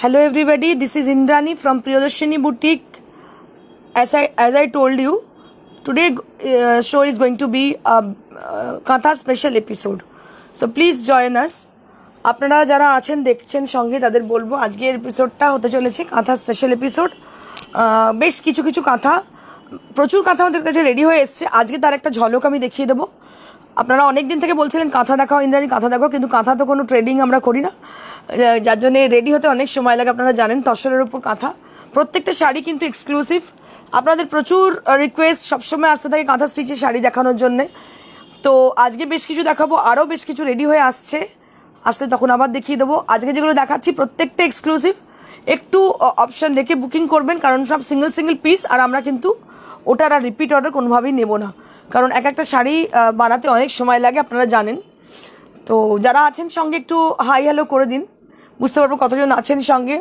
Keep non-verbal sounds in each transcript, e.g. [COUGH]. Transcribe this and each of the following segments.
Is Indrani from Priyadarshini Boutique. As I as I told you, today uh, show is going to be a uh, Katha special episode. So please join us. আপনারা যারা আছেন দেখছেন সঙ্গে তাদের বলব আজকের এপিসোডটা হতে চলেছে কাঁথা স্পেশাল এপিসোড বেশ কিছু কিছু কাঁথা প্রচুর কাঁথা আমাদের কাছে রেডি হয়ে এসছে আজকে তার একটা ঝলক আমি দেখিয়ে দেবো আপনারা অনেক দিন থেকে বলছিলেন কাঁথা দেখাও ইন্দ্রাণী, কাঁথা দেখো কিন্তু কাঁথা তো কোনো ট্রেডিং আমরা করি না। যার জন্য রেডি হতে অনেক সময় লাগে, আপনারা জানেন তসরের উপর কাঁথা। প্রত্যেকটা শাড়ি কিন্তু এক্সক্লুসিভ আপনাদের প্রচুর রিকোয়েস্ট সবসময় আসতে থাকে কাঁথা স্টিচের শাড়ি দেখানোর জন্যে। তো আজকে বেশ কিছু দেখাবো, আরও বেশ কিছু রেডি হয়ে আসছে। আসলে তখন আবার দেখিয়ে দেবো। আজকে যেগুলো দেখাচ্ছি প্রত্যেকটা এক্সক্লুসিভ একটু অপশান রেখে বুকিং করবেন, কারণ সব সিঙ্গেল সিঙ্গেল পিস আর আমরা কিন্তু ওটার আর রিপিট অর্ডার কোনোভাবেই নেব না। কারণ এক একটা শাড়ি বানাতে অনেক সময় লাগে, আপনারা জানেন। তো যারা আছেন সঙ্গে একটু হাই হ্যালো করে দিন। বুঝতে পারব কতজন আছেন সঙ্গে।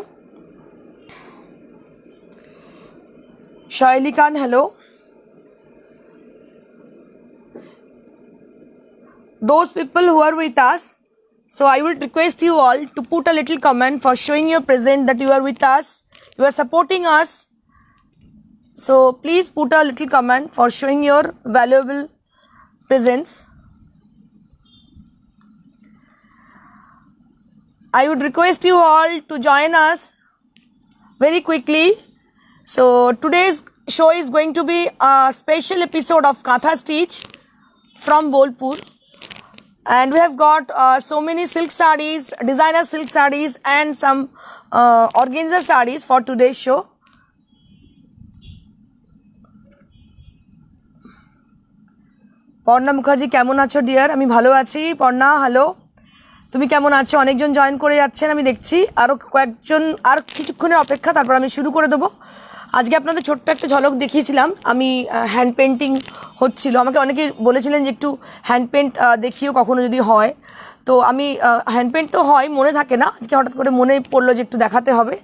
Shaily Khan, hello. Those people who are with us so I will request you all to put a little comment for showing your present that you are with us you are supporting us so please put a little comment for showing your valuable presence. I would request you all to join us very quickly. So today's show is going to be a special episode of kantha stitch from bolpur. And we have got uh, so many silk sarees designer silk sarees and some uh, organza sarees for today's show Parna Mukherjee, কেমন আছো deer আমি ভালো আছি। Parna hello তুমি কেমন আছো? অনেকজন join করে যাচ্ছেন, আমি দেখছি। আরও কয়েকজন, আর কিছুক্ষণের অপেক্ষা, তারপর আমি শুরু করে দেবো। আজকে আপনাদের ছোট্ট একটা ঝলক দেখিয়েছিলাম। আমি হ্যান্ড পেন্টিং হচ্ছিল। আমাকে অনেকে বলেছিলেন যে একটু হ্যান্ড পেন্ট দেখিও কখনো যদি হয়। তো আমি হ্যান্ড পেন্ট তো হয়, মনে থাকে না। আজকে হঠাৎ করে মনে পড়ল যে একটু দেখাতে হবে।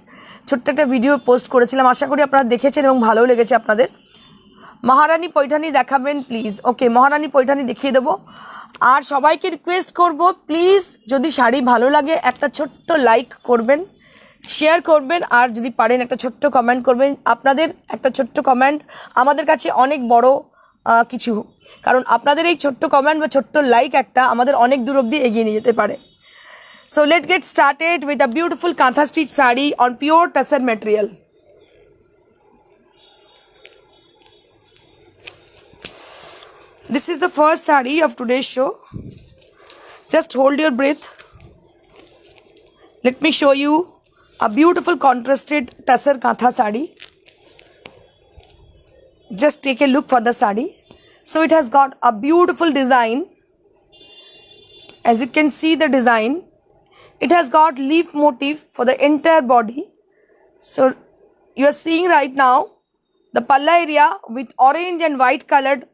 ছোট্ট একটা ভিডিও পোস্ট করেছিলাম। আশা করি আপনারা দেখেছেন এবং ভালোও লেগেছে আপনাদের। মহারানী পৈঠানি দেখাবেন প্লিজ ওকে মহারানী পৈঠানি দেখিয়ে দেবো। আর সবাইকে রিকোয়েস্ট করব প্লিজ যদি শাড়ি ভালো লাগে, একটা ছোট্ট লাইক করবেন শেয়ার করবেন, আর যদি পারেন একটা ছোট্ট কমেন্ট করবেন। আপনাদের একটা ছোট্ট কমেন্ট আমাদের কাছে অনেক বড় কিছু কারণ আপনাদের এই ছোট্ট কমেন্ট বা ছোট্ট লাইক একটা আমাদের অনেক দূর অবধি এগিয়ে নিয়ে যেতে পারে। So let get started with a beautiful kantha stitch sari on pure tussar material This is the first sari of today's show. Just hold your breath. Let me show you a beautiful contrasted tussar kantha sari. Just take a look for the sari. So it has got a beautiful design. As you can see the design, it has got leaf motif for the entire body. So you are seeing right now the palla area with orange and white colored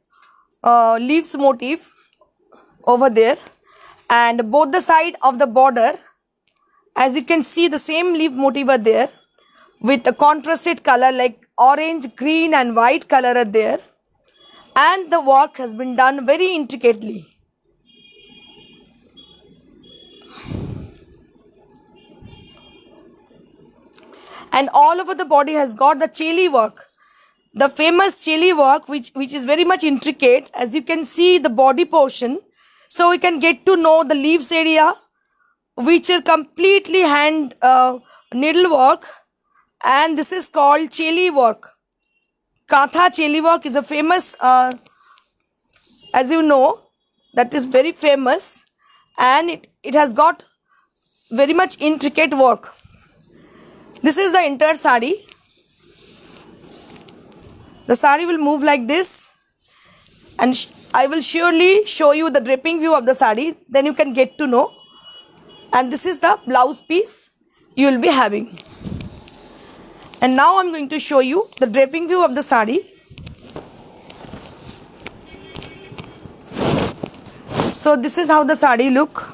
uh, leaves motif over there. And both the side of the border as you can see the same leaf motif are there with a contrasted color like orange green and white color are there. And the work has been done very intricately. And all over the body has got the cheli work the famous cheli work which which is very much intricate as you can see the body portion. So we can get to know the leaves area which are completely hand uh, needle work and this is called cheli work kantha cheli work is a famous uh, as you know that is very famous. And it, it has got very much intricate work this is the entire sari the sari will move like this and I will surely show you the draping view of the sari. Then you can get to know. And this is the blouse piece you will be having. And now I'm going to show you the draping view of the sari. So this is how the sari look.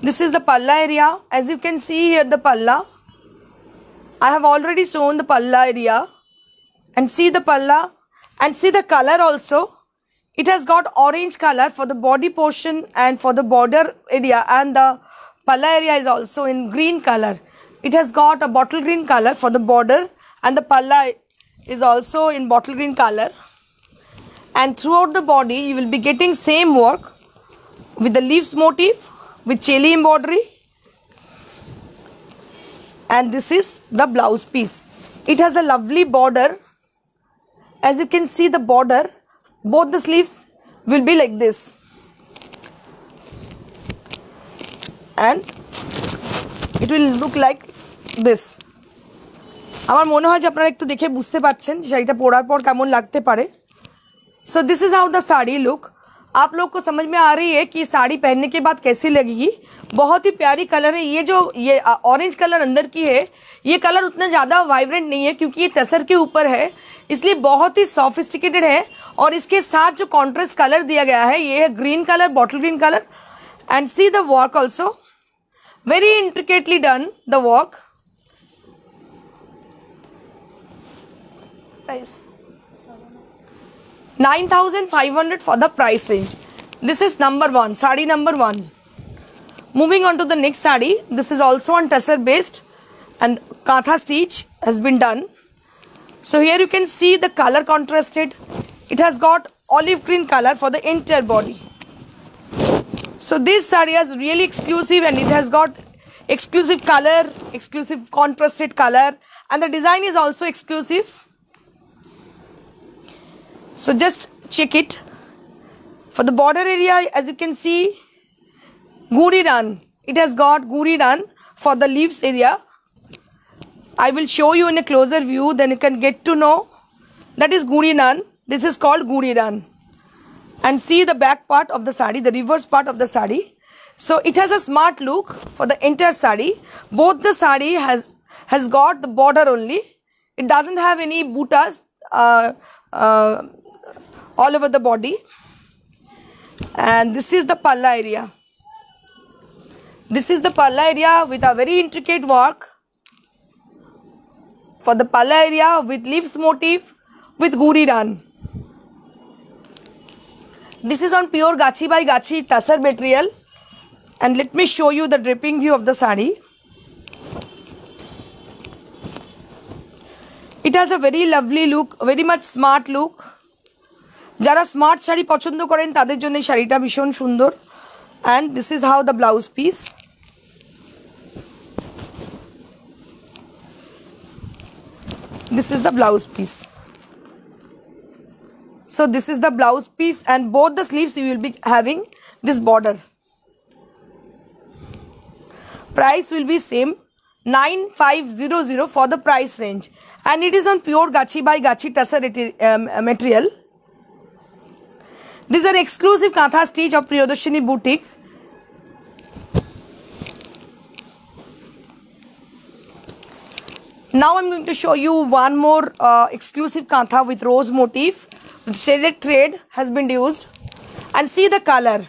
This is the palla area. As you can see here the palla. I have already shown the palla area and see the palla and see the color also. It has got orange color for the body portion and for the border area and the palla area is also in green color. It has got a bottle green color for the border and the palla is also in bottle green color. And throughout the body you will be getting same work with the leaves motif with cheli embroidery. And this is the blouse piece. It has a lovely border as you can see the border both the sleeves will be like this. And it will look like this. আমার মনে হয় যে আপনারা একটু দেখে বুঝতে পাচ্ছেন শাড়িটা পরার পর কেমন লাগতে পারে। So this is how the sari look आप लोग को समझ में आ रही है कि साड़ी पहनने के बाद कैसी लगेगी? बहुत ही प्यारी कलर है। ये जो, ये ऑरेंज कलर अंदर की है, ये कलर उतना ज़्यादा वाइब्रेंट नहीं है क्योंकि ये तसर के ऊपर है। इसलिए बहुत ही सॉफिस्टिकेटेड है और इसके साथ जो कॉन्ट्रास्ट कलर दिया गया है, ये है green colour bottle green colour and see the work also very intricately done the price 9500 for the price range. This is number one sari number one. Moving on to the next sari. This is also on tussar based and kantha stitch has been done. So here you can see the color contrasted. It has got olive green color for the entire body. So this sari is really exclusive and it has got exclusive color exclusive contrasted color and the design is also exclusive so just check it. For the border area as you can see guri run. It has got guri run for the leaves area. I will show you in a closer view then you can get to know. That is guri run. This is called guri run. And see the back part of the sari the reverse part of the sari. So it has a smart look for the entire sari. Both the sari has has got the border only. It doesn't have any butas uh, uh, all over the body. And this is the palla area. This is the palla area with a very intricate work. For the palla area with leaves motif with guri run. This is on pure gachi by gachi tussar material. And let me show you the dripping view of the sari. It has a very lovely look very much smart look যারা smart sari পছন্দ করেন তাদের জন্য শাড়িটা ভীষণ সুন্দর। And this is how the blouse piece this is the blouse piece so this is the blouse piece and both the sleeves you will be having this border price will be same 9500 for the price range and it is on pure gachi by gachi tussar um, material these are exclusive Kantha stitch of priyadarshini boutique. Now i'm going to show you one more uh, exclusive kantha with rose motif. With shaded thread has been used. And see the color.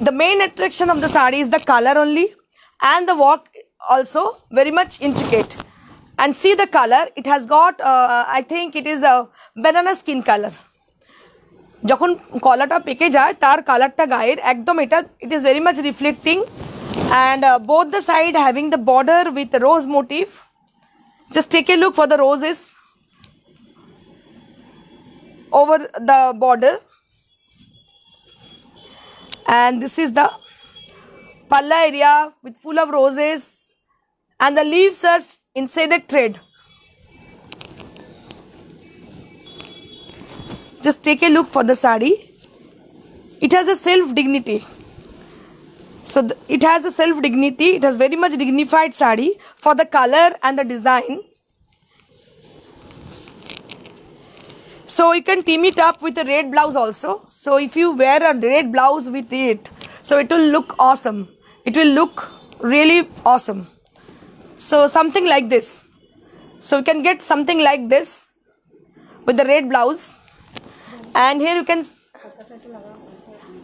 The main attraction of the sari is the color only. And the work also very much intricate. And see the color. It has got uh, i think it is a banana skin color যখন কলাটা পেকে যায় তার কালারটা গায়ের একদম এটা it is very much reflecting and both the side having the border with rose motive just take a look for the roses over the border and this is the palla area with full of roses and the leaves are inside the thread just take a look for the sari. It has a self dignity. So it has a self dignity. It has very much dignified sari for the color and the design. So you can team it up with a red blouse also. So if you wear a red blouse with it so it will look awesome. It will look really awesome. So something like this. So you can get something like this with the red blouse and here you can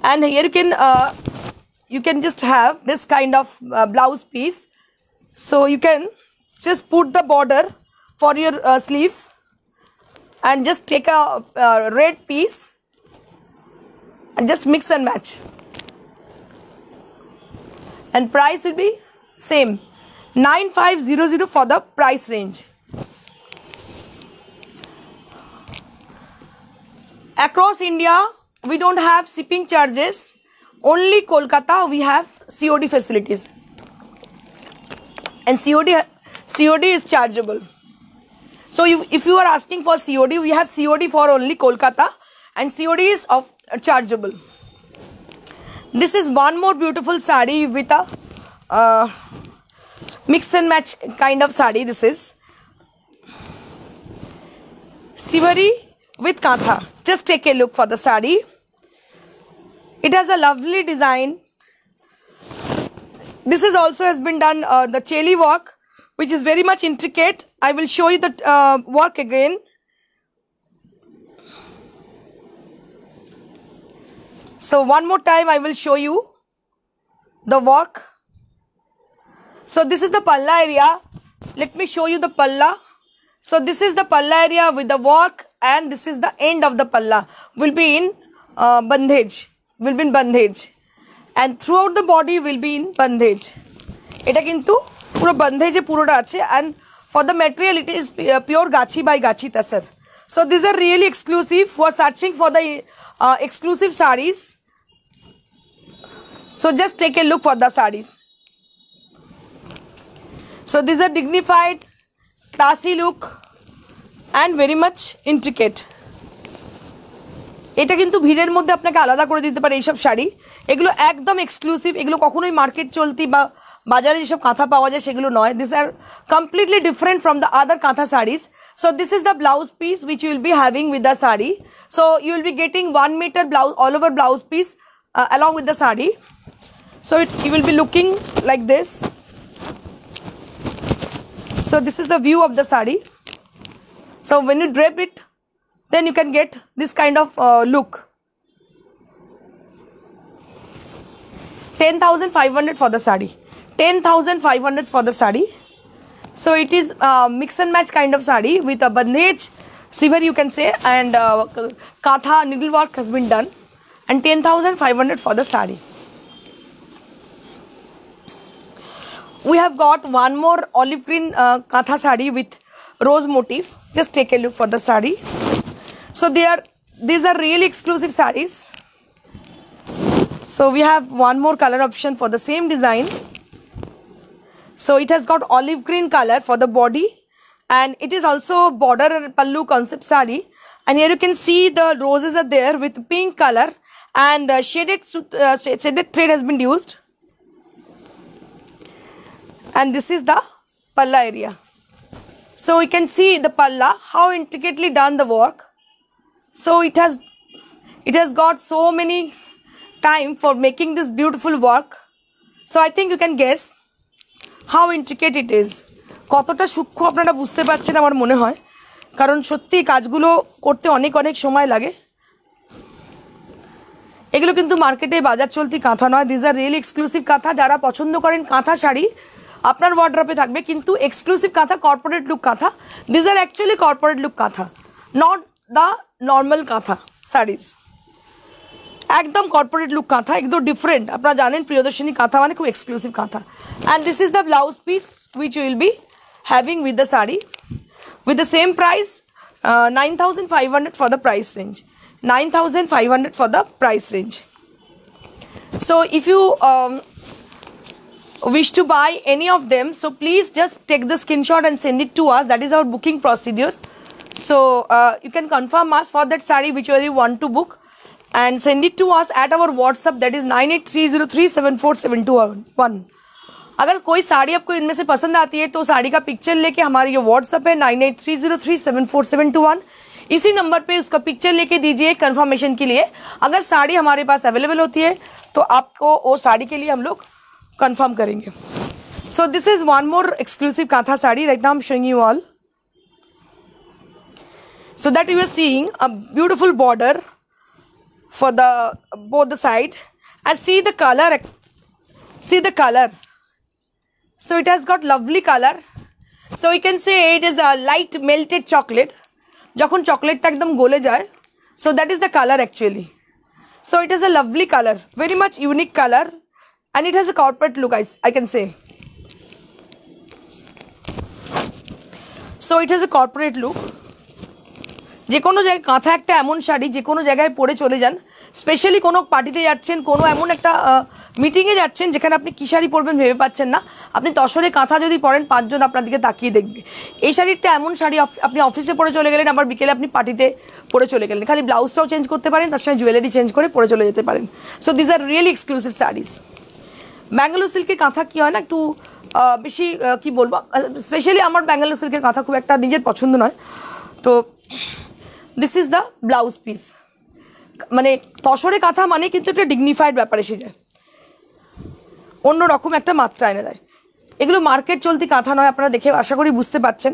and here you can uh, you can just have this kind of uh, blouse piece. So you can just put the border for your uh, sleeves and just take a uh, red piece and just mix and match. And price will be same. 9500 for the price range across india we don't have shipping charges. Only kolkata we have cod facilities. And cod cod is chargeable. So if, if you are asking for cod we have cod for only kolkata and cod is of chargeable. This is one more beautiful sari with a uh, mix and match kind of sari this is. Shibori with Kantha. Just take a look for the sari. It has a lovely design. This is also has been done uh, the cheli work which is very much intricate. I will show you the uh, work again. So one more time I will show you the work. So this is the palla area. Let me show you the palla. So this is the palla area with the work and this is the end of the palla. Will be in uh, bandage. Will be in bandage. And throughout the body will be in bandage. এটা কিন্তু পুরো বন্ধেজে পুরোটা আছে and for the material it is uh, pure gachi by gachi tasar. So these are really exclusive for searching for the uh, exclusive sarees. So just take a look for the sarees. So these are dignified, classy look and very much intricate. এটা কিন্তু ভিড়ের মধ্যে আপনাকে আলাদা করে দিতে পারে এইসব শাড়ি এগুলো একদম এক্সক্লুসিভ এগুলো কখনোই মার্কেট চলতি বা বাজারে যেসব কাঁথা পাওয়া যায় সেগুলো নয় this are completely different from the other kantha saris so this is the blouse piece which you'll be having with the sari so you will be getting one metre blouse all over blouse piece along with the sari so it you will be looking like this so this is the view of the sari so when you drape it then you can get this kind of uh, look. 10500 for the sari. 10500 for the sari. So it is uh, mix and match kind of sari with a bandage silver you can say and uh, kantha needlework has been done. And 10500 for the sari. We have got one more olive green uh, kantha sari with rose motif. Just take a look for the sari. So they are these are really exclusive saris. So we have one more color option for the same design. So it has got olive green color for the body. And it is also border pallu concept sari. And here you can see the roses are there with pink color. And uh, shaded uh, shaded thread has been used. And this is the palla area so we can see the palla how intricately done the work so it has it has got so many time for making this beautiful work so i think you can guess how intricate it is কতটা সূক্ষ্ম আপনারা বুঝতে পারছেন আমার মনে হয় কারণ সত্যি কাজগুলো করতে অনেক অনেক সময় লাগে এগুলো কিন্তু মার্কেটে বাজার চলতি কাঁথা নয় দিজ আর রিয়েলি এক্সক্লুসিভ কাঁথা যারা পছন্দ করেন কাঁথা শাড়ি আপনার ওয়ার্ড্রপে থাকবে কিন্তু exclusive kantha corporate look kantha these are actually corporate look kantha not the normal kantha saris একদম কর্পোরেট লুক কাঁথা একদম ডিফারেন্ট আপনারা জানেন প্রিয়দর্শিনী কাঁথা মানে খুব exclusive kantha and this is the blouse piece which will be having with the sari with the same price uh, 9500 for the price range 9500 for the price range so if you um, wish to buy any of them so please just take the screenshot and send it to us that is our booking procedure so uh, you can confirm us for that sari whichever you want to book and send it to us at our whatsapp that is 9830374721 अगर कोई साड़ी आपको इनमें से पसंद आती है तो साड़ी का पिक्चर लेके हमारे ये व्हाट्सअप है nine eight three zero three seven four seven two one इसी नंबर पे उसका पिक्चर लेके दीजिए कंफर्मेशन के लिए अगर साड़ी हमारे पास अवेलेबल होती है तो आपको वो साड़ी के लिए हम लोग कंफर्म करेंगे so this is one more exclusive kantha sari right now I am showing you all so that you are seeing a beautiful border for the both the side and see the color see the color so it has got lovely color so we can say it is a light melted chocolate যখন চকলেটটা একদম গলে যায় so that is the color actually so it is a lovely color very much unique color and it has a corporate look I, I can say. So it has a corporate look যে কোনো জায়গায় কাঁথা একটা এমন শাড়ি যে কোনো জায়গায় পরে চলে যান স্পেশালি কোনো পার্টিতে যাচ্ছেন কোনো এমন একটা মিটিংয়ে যাচ্ছেন যেখানে আপনি কী শাড়ি পরবেন ভেবে পাচ্ছেন না আপনি তসরে কাঁথা যদি পরেন পাঁচজন আপনার দিকে তাকিয়ে দেখবে। এই শাড়িটা এমন শাড়ি আপ- আপনি অফিসে পরে চলে গেলেন আবার বিকেলে আপনি পার্টিতে পরে চলে গেলেন। খালি ব্লাউজটাও চেঞ্জ করতে পারেন তার সঙ্গে জুয়েলারি চেঞ্জ করে পরে চলে যেতে পারেন। So this are really exclusive saris Bangalore সিল্কের কাঁথা কী হয় না একটু বেশি কি বলব? স্পেশালি আমার ব্যাঙ্গালোর সিল্কের কাঁথা খুব একটা নিজের পছন্দ নয়। তো this is the blouse piece মানে তসরে কাঁথা মানে কিন্তু একটা ডিগনিফাইড ব্যাপার এসে যায়। অন্য রকম একটা মাত্রা এনে দেয়। এগুলো মার্কেট চলতি কাঁথা নয়, আপনারা দেখে আশা করি বুঝতে পারছেন।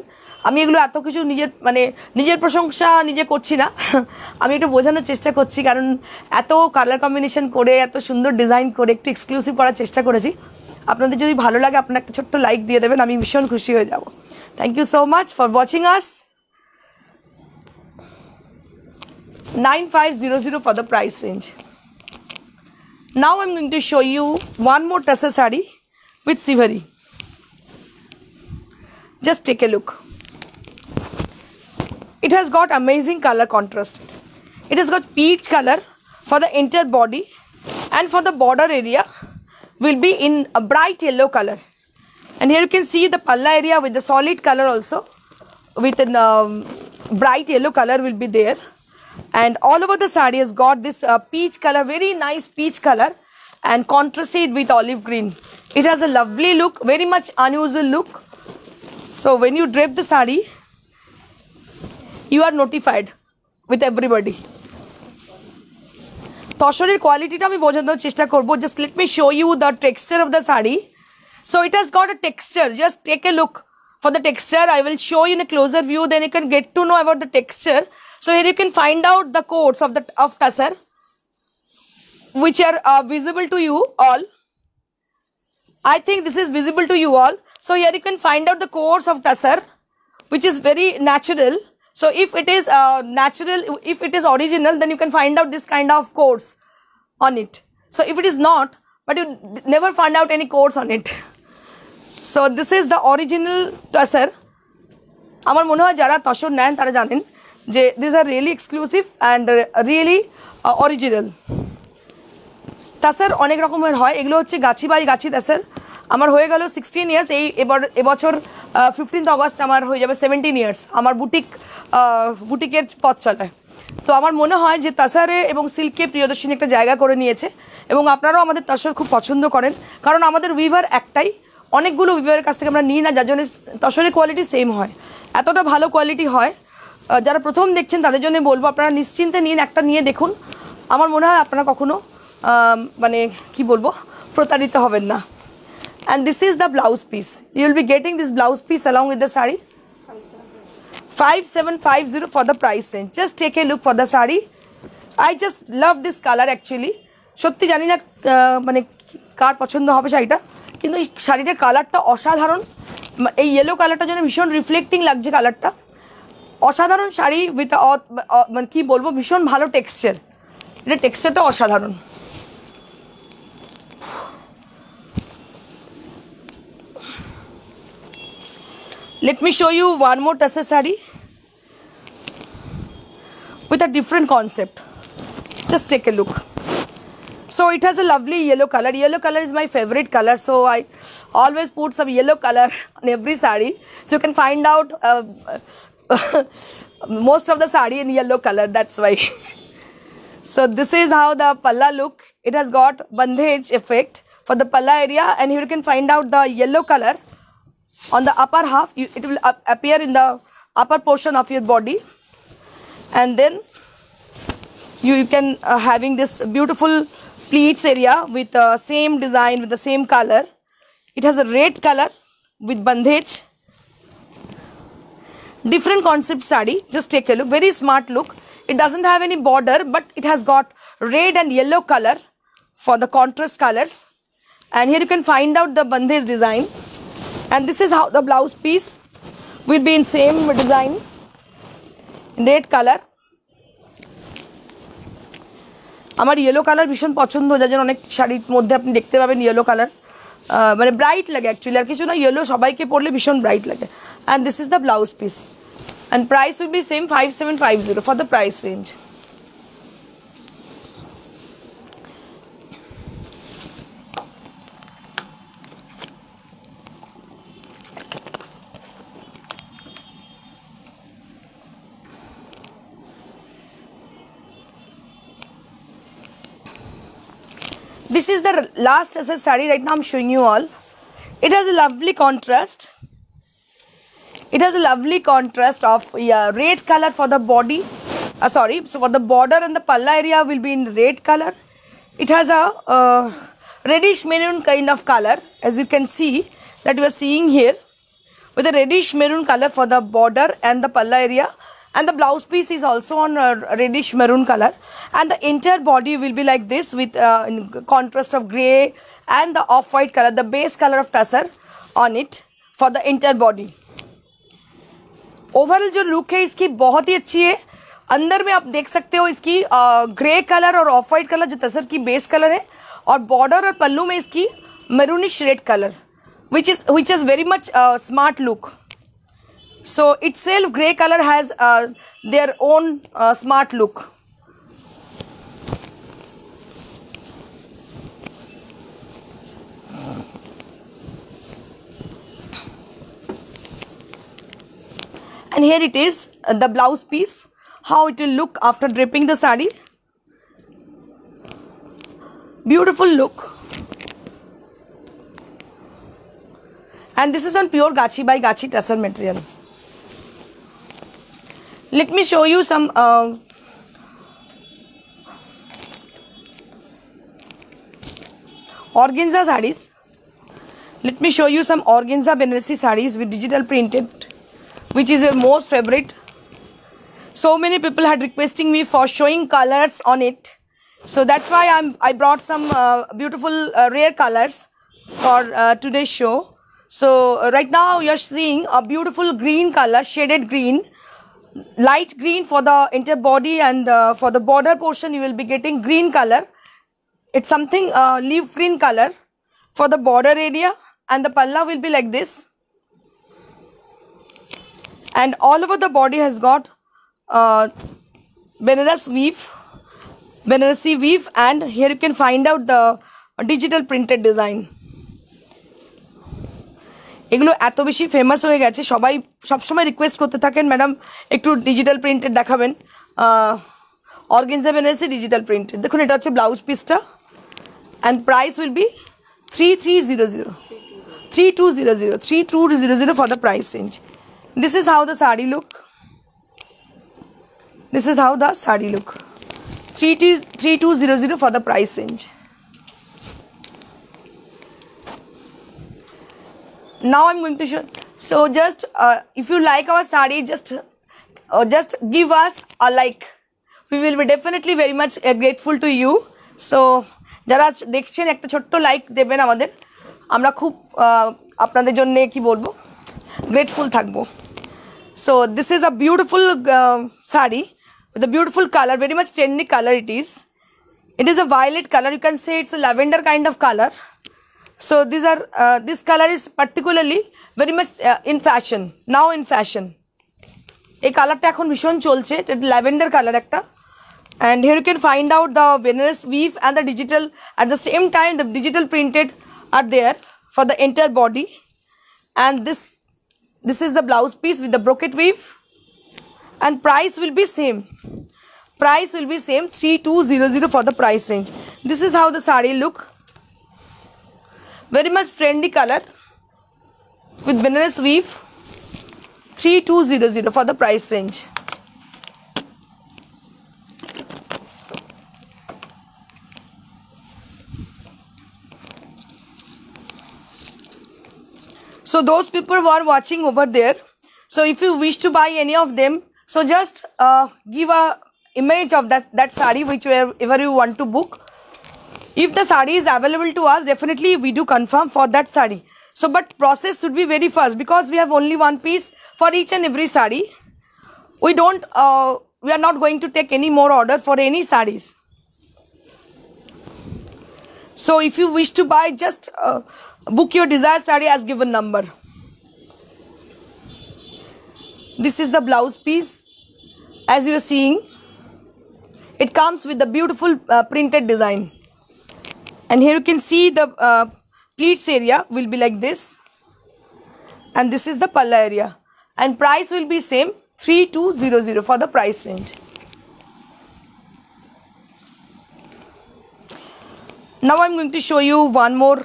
আমি এগুলো এত কিছু নিজের মানে নিজের প্রশংসা নিজে করছি না। আমি একটু বোঝানোর চেষ্টা করছি, কারণ এত কালার কম্বিনেশন করে, এত সুন্দর ডিজাইন করে, একটু এক্সক্লুসিভ করার চেষ্টা করেছি। আপনাদের যদি ভালো লাগে, আপনার একটা ছোট্ট লাইক দিয়ে দেবেন, আমি ভীষণ খুশি হয়ে যাব। Thank you so much for watching us nine five zero zero for the price range Now I'm going to show you one more tussar sari with Sivari. Just take a look. It has got amazing color contrast. It has got peach color for the entire body and for the border area will be in a bright yellow color. And here you can see the palla area with the solid color also with a um, bright yellow color will be there and all over the sari has got this uh, peach color very nice peach color and contrasted with olive green it has a lovely look very much unusual look so when you drape the sari you are notified with everybody তসরের কোয়ালিটিটা আমি বোঝানোর চেষ্টা করবো just let me show you the texture of the sari so it has got a texture just take a look for the texture i will show you in a closer view then you can get to know about the texture so here you can find out the codes of the of tussar which are uh, visible to you all i think this is visible to you all so here you can find out the codes of tussar which is very natural So if it is uh, natural if it is original then you can find out this kind of codes on it so if it is not but you never find out any codes on it so this is the original tussar আমার মনে হয় যারা তসর নেন তারা জানেন যে this are really exclusive and really original tussar অনেক রকমের হয় এগুলো হচ্ছে গাছি বাই গাছি তাসার আমার হয়ে গেল সিক্সটিন ইয়ার্স এই এবার এবছর ফিফটিন্থ অগস্ট আমার হয়ে যাবে সেভেন্টিন ইয়ার্স আমার বুটিক বুটিকের পথ চলায় তো আমার মনে হয় যে তাসারে এবং সিল্কে প্রিয়দর্শিনী একটা জায়গা করে নিয়েছে এবং আপনারাও আমাদের তসর খুব পছন্দ করেন কারণ আমাদের উইভার একটাই অনেকগুলো উইভারের কাছ থেকে আমরা নিই না যার জন্য তসরের কোয়ালিটি সেম হয়। এতটা ভালো কোয়ালিটি হয় যারা প্রথম দেখছেন তাদের জন্য বলব আপনারা নিশ্চিন্তে নিন একটা নিয়ে দেখুন। আমার মনে হয় আপনারা কখনো আম, মানে কি বলব প্রতারিত হবেন না। and this is the blouse piece you will be getting this blouse piece along with the sari 5750 for the price range just take a look for the sari i just love this color actually সত্যি জানি না মানে কার পছন্দ হবে শাড়িটা কিন্তু এই শাড়িটার কালারটা অসাধারণ এই ইয়েলো কালারটা যেন ভীষণ রিফ্লেক্টিং লাগছে কালারটা অসাধারণ শাড়ি উইথ মানে কী বলব ভীষণ ভালো টেক্সচার এটা টেক্সচারটা অসাধারণ Let me show you one more tussar saree with a different concept. Just take a look. So it has a lovely yellow color. Yellow color is my favorite color. So I always put some yellow color on every saree. So you can find out uh, [LAUGHS] most of the saree in yellow color. That's why. [LAUGHS] so this is how the palla look. It has got bandhage effect for the palla area and here you can find out the yellow color on the upper half you, it will ap- appear in the upper portion of your body. And then you, you can uh, having this beautiful pleats area with the same design with the same color. It has a red color with bandage different concept study. Just take a look. Very smart look. It doesn't have any border but it has got red and yellow color for the contrast colors. And here you can find out the bandage design and this is how the blouse piece will be in same design. Red color. আমার yellow colour ভীষণ পছন্দ, যার জন্য অনেক শাড়ির মধ্যে আপনি দেখতে পাবেন ইয়েলো কালার মানে ব্রাইট লাগে অ্যাকচুয়ালি আর কিছু না ইয়েলো সবাইকে পরলে ভীষণ ব্রাইট লাগে। And this is the blouse piece and price will be same five seven five zero for the price range this is the last SS saree right now I'm showing you all. It has a lovely contrast. It has a lovely contrast of yeah, red color for the body. Uh, sorry so for the border and the palla area will be in red color. It has a uh, reddish maroon kind of color as you can see that you are seeing here with a reddish maroon color for the border and the palla area and the blouse piece is also on a reddish maroon color and the entire body will be like this with uh, contrast of gray and the off-white color the base color of tussar on it for the entire body overall जो look है इसकी बहुत ही अच्छी है अंदर में आप देख सकते हो इसकी ग्रे कलर और ऑफ़ वाइट कलर जो तसर की बेस कलर है और बॉर्डर और पल्लू में इसकी maroonish red colour which is which is very much smart look so itself gray color has uh, their own uh, smart look. And here it is uh, the blouse piece. How it will look after draping the sari. Beautiful look. And this is on pure gachi by gachi tussar material let me show you some uh, organza sarees. Let me show you some organza Benares sarees with digital printed which is your most favorite. So many people had requesting me for showing colors on it. So that's why i'm i brought some uh, beautiful uh, rare colors for uh, today's show. So right now you're seeing a beautiful green color shaded green light green for the entire body and uh, for the border portion you will be getting green color. It's something uh, leaf green color for the border area and the palla will be like this. And all over the body has got uh, Benares weave Banarasi weave and here you can find out the digital printed design এগুলো এত বেশি famous হয়ে গেছে, সবাই সবসময় request করতে থাকেন madam একটু ডিজিটাল প্রিন্টেড দেখাবেন। অর্গেনজা বেনারসি ডিজিটাল প্রিন্টেড দেখুন, এটা হচ্ছে ব্লাউজ পিসটা and price will be three three zero zero three two zero zero three zero for the price range this is how the sari look this is how the sari look 3200 for the price now i'm going to show so just uh, if you like our sari just uh, just give us a like we will be definitely very much uh, grateful to you so যারা দেখছেন একটা ছোট্ট like দেবেন আমাদের আমরা খুব আপনাদের জন্য কি বলবো গ্রেটফুল থাকবো so this is a beautiful uh, sari with a beautiful color very much trendy color it is it is a violet color you can say it's a lavender kind of color So these are, uh, this color is particularly very much uh, in fashion, now in fashion. এই কালারটা এখন ভীষণ চলছে। এটা lavender colour একটা। And here you can find out the Benares weave and the digital. At the same time the digital printed are there for the entire body. And this this is the blouse piece with the brocade weave. And price will be same. Price will be same 3200 for the price range. This is how the sari look very much trendy color. With Benares weave 3200 for the price range. So those people who are watching over there so if you wish to buy any of them so just uh, give a image of that that sari whichever you want to book if the sari is available to us definitely we do confirm for that sari. So but process should be very fast because we have only one piece for each and every sari. We don't uh, we are not going to take any more order for any saris. So if you wish to buy just uh, book your desired sari as given number. This is the blouse piece. As you are seeing it comes with the beautiful uh, printed design and here you can see the uh, pleats area will be like this. And this is the palla area. And price will be same 3200 for the price range. Now i'm going to show you one more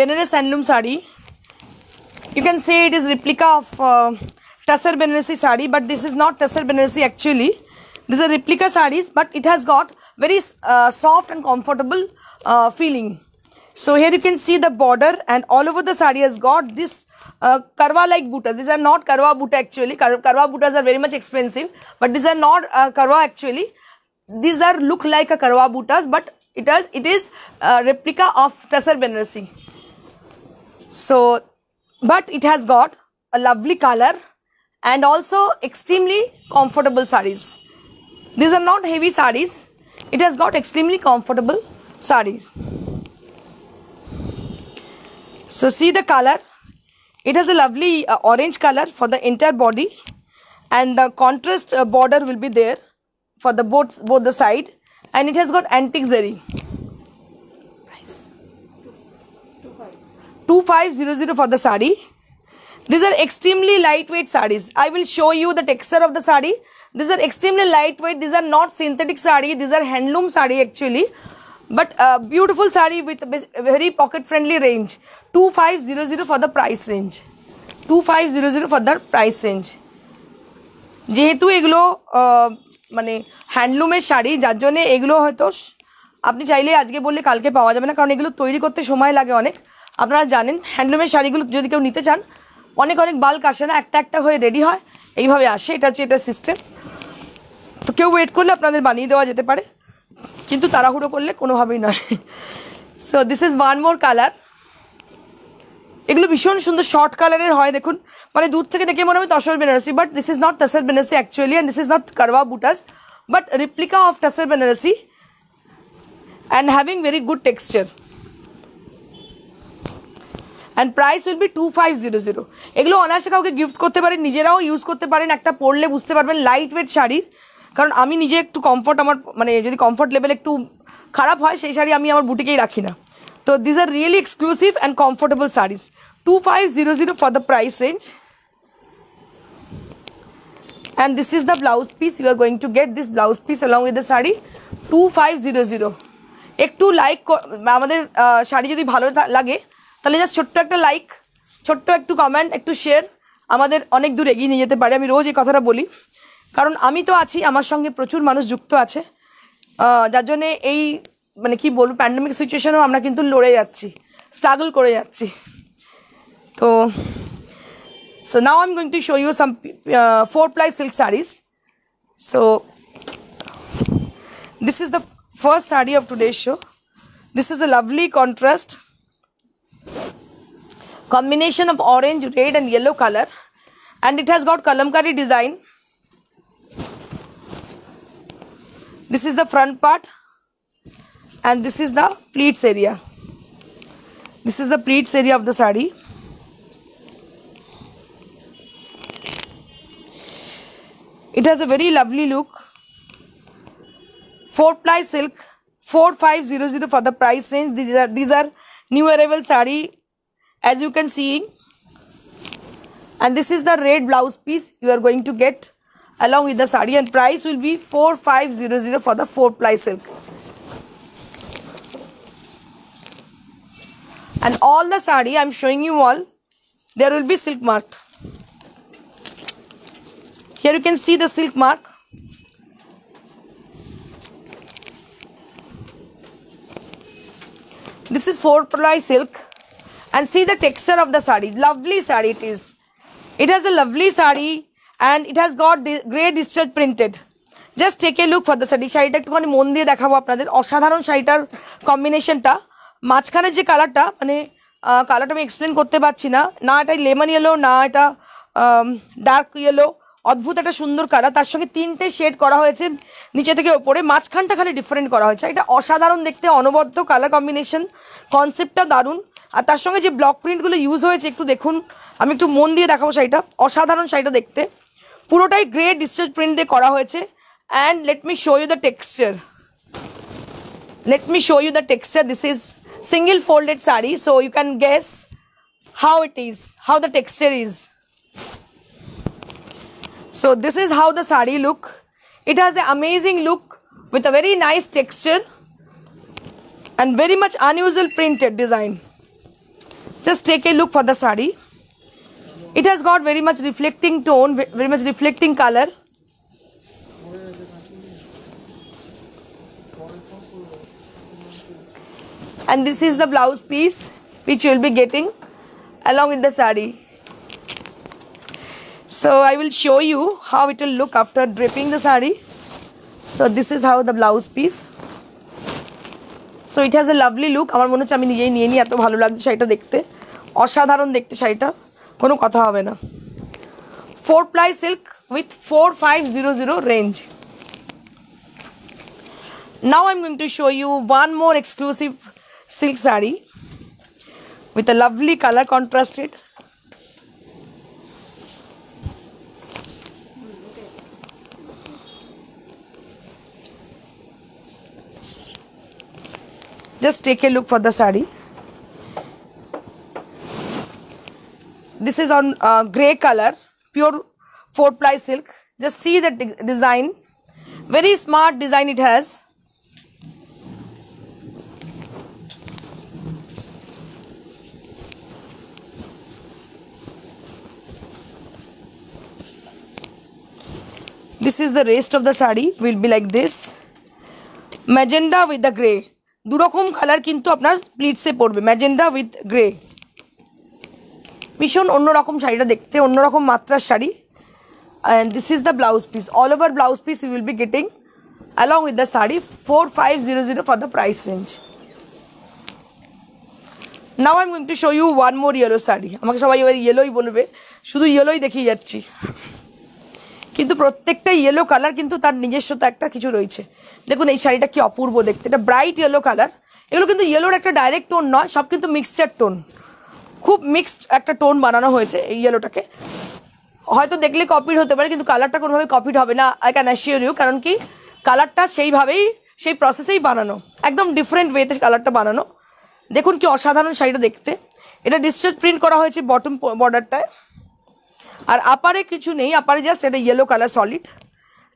benares handloom sari. You can say it is replica of uh, Tassar Banarasi sari but this is not Tassar Banarasi actually. These are replica sarees but it has got very uh, soft and comfortable uh, feeling so here you can see the border and all over the sari has got this uh, karwa like buttas these are not karwa butta actually Kar karwa buttas are very much expensive but these are not uh, karwa actually these are look like a karwa buttas but it is it is a replica of Tassar Banarasi so but it has got a lovely color and also extremely comfortable sarees. These are not heavy sarees. It has got extremely comfortable sarees. So see the color. It has a lovely uh, orange color for the entire body and the contrast uh, border will be there for the both both the side and it has got antique zari. Price 2500 for the sari these are extremely lightweight sarees. I will show you the texture of the saree. These are extremely lightweight. These are not synthetic saree. These are handloom saree actually. But uh, beautiful saree with very pocket friendly range. 2500 for the price range. 2500 for the price range. যেহেতু এগুলো মানে হ্যান্ডলুমের শাড়ি যার জন্যে এগুলো হয়তো আপনি চাইলে আজকে বললে কালকে পাওয়া যাবে না কারণ এগুলো তৈরি করতে সময় লাগে অনেক আপনারা জানেন হ্যান্ডলুমের শাড়িগুলো যদি কেউ নিতে চান অনেক অনেক বাল্ক আসে না একটা একটা হয়ে রেডি হয় এইভাবে আসে এটা হচ্ছে এটা সিস্টেম তো কেউ ওয়েট করলে আপনাদের বানিয়ে দেওয়া যেতে পারে কিন্তু তাড়াহুড়ো করলে কোনোভাবেই নয়। So this is one more colour এগুলো ভীষণ সুন্দর শর্ট কালারের হয়, দেখুন। মানে দূর থেকে দেখে মনে হবে tussar Banarasi but this is not tussar Banarasi actually and this is not kadhwa butas but replica of tussar Banarasi and having very good texture and price will be two five zero zero এগুলো অনায়াসে কাউকে gift করতে পারেন, নিজেরাও use করতে পারেন, একটা পরলে বুঝতে পারবেন লাইট ওয়েট শাড়ি কারণ আমি নিজে একটু কমফর্ট আমার মানে যদি কমফর্ট লেভেল একটু খারাপ হয়, সেই শাড়ি আমি আমার বুটিকেই রাখি না। তো this are really exclusive and comfortable saris two five zero zero for the price range and this is the blouse piece you are going to get this blouse piece along with the sari two five zero zero একটু like আমাদের শাড়ি যদি ভালো লাগে, তাহলে just ছোট্ট একটা like ছোট্ট একটু কমেন্ট একটু শেয়ার আমাদের অনেক দূর এগিয়ে নিয়ে যেতে পারে। আমি রোজ এই কথাটা বলি। কারণ আমি তো আছি, আমার সঙ্গে প্রচুর মানুষ যুক্ত আছে। যার জন্যে এই মানে কি বলব প্যান্ডামিক সিচুয়েশনেও আমরা কিন্তু লড়ে যাচ্ছি স্ট্রাগল করে যাচ্ছি। তো সো নাও আমি going to show you some four ply silk saris so this is the first sari of today show this is a lovely contrast combination of orange red and yellow colour and it has got kalamkari design this is the front part and this is the pleats area. This is the pleats area of the sari. It has a very lovely look. 4 ply silk 4500 for the price range. These are these are new arrival sari as you can see. And this is the red blouse piece you are going to get along with the sari and price will be 4500 for the 4 ply silk. And all the sari I am showing you all there will be silk marked. Here you can see the silk mark. This is 4 ply silk. And see the texture of the sari. Lovely sari it is. It has a lovely sari and it has got grey discharge printed. Just take a look for the sari শাড়িটা একটুখানি মন দিয়ে দেখাবো আপনাদের। অসাধারণ শাড়িটার কম্বিনেশনটা মাঝখানের যে কালারটা মানে কালারটা আমি এক্সপ্লেন করতে পারছি না। না এটা লেমন ইয়েলো না এটা ডার্ক ইয়েলো অদ্ভুত একটা সুন্দর কালার তার সঙ্গে তিনটে শেড করা হয়েছে নিচে থেকে ওপরে। মাঝখানটা খালি ডিফারেন্ট করা হয়েছে। এটা অসাধারণ দেখতে, অনবদ্য কালার কম্বিনেশন কনসেপ্টটা দারুণ। আর তার সঙ্গে যে ব্লক প্রিন্টগুলো ইউজ হয়েছে, একটু দেখুন। আমি একটু মন দিয়ে দেখাবো শাড়িটা। অসাধারণ শাড়িটা দেখতে। পুরোটাই গ্রে ডিসচার্জ প্রিন্ট দিয়ে করা হয়েছে and let me show you the texture let me show you the texture this is single folded sari so you can guess how it is how the texture is so this is how the sari look it has an amazing look with a very nice texture and very much unusual printed design just take a look for the sari it has got very much reflecting tone ve- very much reflecting color and this is the blouse piece which you will be getting along with the sari so i will show you how it will look after draping the sari so this is how the blouse piece so it has a lovely look আমার মনে হচ্ছে আমি নিজেই নিয়ে নিই এত ভালো লাগছে শাড়িটা দেখতে অসাধারণ দেখতে শাড়িটা কোনো কথা হবে না four ply silk with four five zero zero range now i'm going to show you one more exclusive silk saree with a lovely color contrasted just take a look for the saree this is on uh, gray color pure four ply silk just see the de- design very smart design it has this is the rest of the saree will be like this magenta with the grey দুরকম colour কিন্তু আপনার প্লিটসে পড়বে magenta with grey ভীষণ অন্যরকম শাড়িটা দেখতে, অন্যরকম মাত্রার sari. And this is the blouse piece all over blouse piece you will be getting along with the sari four five zero zero for the price range now I am going to show you one more yellow sari আমাকে সবাই এবার ইয়েলোই বলবে। শুধু ইয়েলোই দেখিয়ে যাচ্ছি। কিন্তু প্রত্যেকটা yellow colour কিন্তু তার নিজস্বতা একটা কিছু রয়েছে। দেখুন এই শাড়িটা কি অপূর্ব দেখতে। এটা ব্রাইট ইয়েলো কালার এগুলো কিন্তু ইয়েলোর একটা ডাইরেক্ট টোন নয়, সব কিন্তু মিক্সচার টোন খুব মিক্সড একটা টোন বানানো হয়েছে এই ইয়েলোটাকে হয়তো দেখলে কপিড হতে পারে, কিন্তু কালারটা কোনোভাবে কপিড হবে না আই ক্যান অ্যাসিওর ইউ কারণ কি কালারটা সেইভাবেই, সেই প্রসেসেই বানানো। একদম ডিফারেন্ট ওয়েতে কালারটা বানানো। দেখুন কি অসাধারণ শাড়িটা দেখতে। এটা ডিসচার্জ প্রিন্ট করা হয়েছে বটম বর্ডারটায় আর আপারে কিছু নেই, আপারে জাস্ট এটা yellow colour solid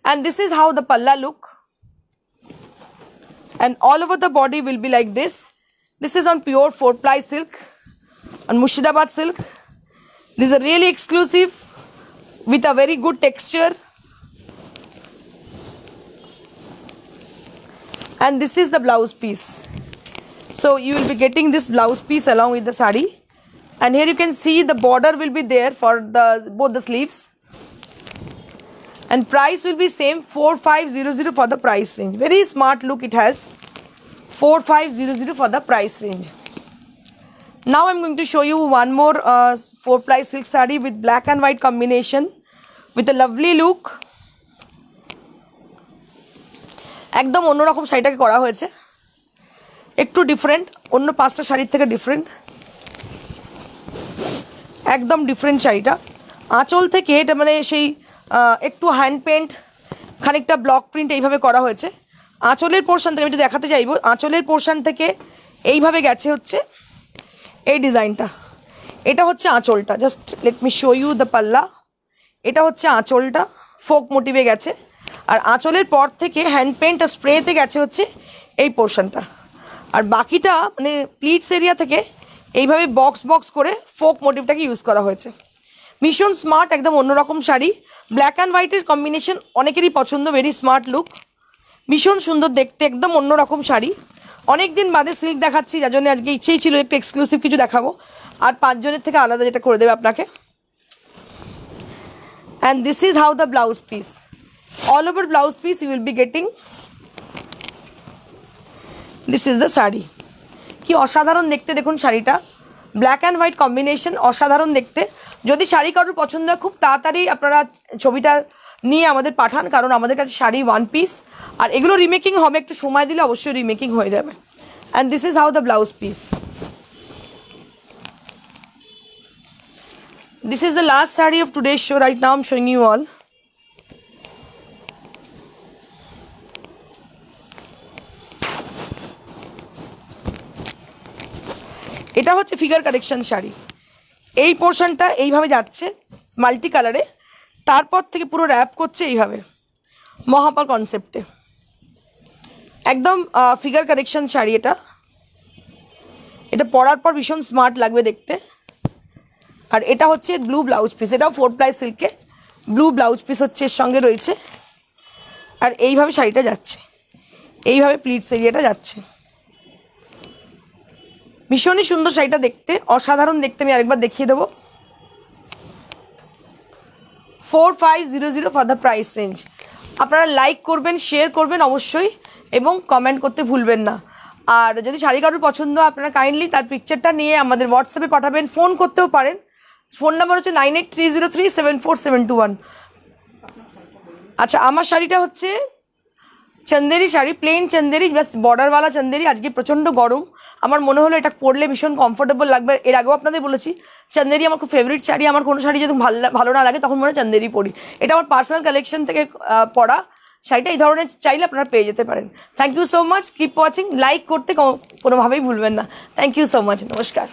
and this is how the পাল্লা look and all over the body will be like this this is on pure four ply silk on Murshidabad silk these are really exclusive with a very good texture. And this is the blouse piece. So you will be getting this blouse piece along with the sari. And here you can see the border will be there for the both the sleeves. And price will be same 4500 for the price range. Very smart look it has. 4500 for the price range now i'm going to show you one more uh, four ply silk saree with black and white combination with a lovely look. একদম অন্যরকম শাড়িটাকে করা হয়েছে। একটু different অন্য পাঁচটা শাড়ির থেকে different একদম ডিফারেন্ট শাড়িটা। আঁচল থেকে এটা মানে সেই একটু হ্যান্ড পেন্ট খানিকটা ব্লক প্রিন্ট এইভাবে করা হয়েছে। আঁচলের পোর্শন থেকে আমি একটু দেখাতে চাইব। আঁচলের পোর্শন থেকে এইভাবে গেছে হচ্ছে। এই ডিজাইনটা। এটা হচ্ছে আঁচলটা। Just let me show you the pallu. এটা হচ্ছে আঁচলটা। ফোক মোটিভে গেছে। আর আঁচলের পর থেকে হ্যান্ড পেন্ট আর স্প্রেতে গেছে হচ্ছে এই পোর্শনটা আর বাকিটা মানে প্লিটস এরিয়া থেকে এইভাবে বক্স বক্স করে ফোক মোটিভটাকে ইউজ করা হয়েছে। ভীষণ স্মার্ট একদম অন্যরকম শাড়ি। ব্ল্যাক অ্যান্ড হোয়াইটের কম্বিনেশন অনেকেরই পছন্দ ভেরি স্মার্ট লুক ভীষণ সুন্দর, দেখতে একদম অন্যরকম শাড়ি। অনেক দিন বাদে সিল্ক দেখাচ্ছি, যার জন্য আজকে ইচ্ছেই ছিল একটু এক্সক্লুসিভ কিছু দেখাবো। আর পাঁচজনের থেকে আলাদা যেটা করে দেবে আপনাকে। And this is how the blouse piece all over blouse piece you will be getting this is the sari কি অসাধারণ দেখতে দেখুন শাড়িটা। ব্ল্যাক অ্যান্ড হোয়াইট কম্বিনেশন অসাধারণ দেখতে। যদি শাড়ি কারোর পছন্দ হয়, খুব তাড়াতাড়ি আপনারা ছবিটা নিয়ে আমাদের পাঠান কারণ আমাদের কাছে শাড়ি ওয়ান পিস আর এগুলো রিমেকিং হবে একটু সময় দিলে অবশ্যই রিমেকিং হয়ে যাবে and this is how the blouse piece This is the last saree of today's show. Right now, I'm showing all. এটা হচ্ছে ফিগার কালেকশন শাড়ি এই পোর্শনটা এইভাবে যাচ্ছে মাল্টি কালারে তারপর থেকে পুরো র্যাপ করছে এইভাবে। মহাপা কনসেপ্টে একদম ফিগার কালেকশন শাড়ি এটা। এটা পরার পর ভীষণ স্মার্ট লাগবে দেখতে। আর এটা হচ্ছে ব্লু ব্লাউজ পিস এটাও ফোর প্লাই সিল্কে ব্লু ব্লাউজ পিস হচ্ছে এর সঙ্গে রয়েছে। আর এইভাবে শাড়িটা যাচ্ছে। এইভাবে প্লিটস এরিয়াটা যাচ্ছে। ভীষণই সুন্দর শাড়িটা দেখতে। অসাধারণ দেখতে আমি আরেকবার দেখিয়ে দেবো। Four five zero zero for the price range আপনারা লাইক করবেন শেয়ার করবেন অবশ্যই এবং কমেন্ট করতে ভুলবেন না। আর যদি শাড়ি কারোর পছন্দ, আপনারা কাইন্ডলি তার পিকচারটা নিয়ে আমাদের হোয়াটসঅ্যাপে পাঠাবেন ফোন করতেও পারেন। ফোন নাম্বার হচ্ছে nine eight three zero three seven four seven two one আচ্ছা আমার শাড়িটা হচ্ছে চন্দেরি শাড়ি প্লেন চন্দেরি, ব্যাস বর্ডারওয়ালা চন্দেরি, আজকে প্রচণ্ড গরম। আমার মনে হলো এটা পরলে ভীষণ কমফোর্টেবল লাগবে। এর আগেও আপনাদের বলেছি, চন্দেরি আমার খুব ফেভারিট শাড়ি, আমার কোনো শাড়ি যদি ভালো ভালো না লাগে, তখন মনে হয় চন্দেরি পরি। এটা আমার পার্সোনাল কালেকশন থেকে পরা শাড়িটা এই ধরনের চাইলে আপনারা পেয়ে যেতে পারেন। Thank you so much keep watching like করতে কোনোভাবেই ভুলবেন না। থ্যাংক ইউ সো মাচ নমস্কার।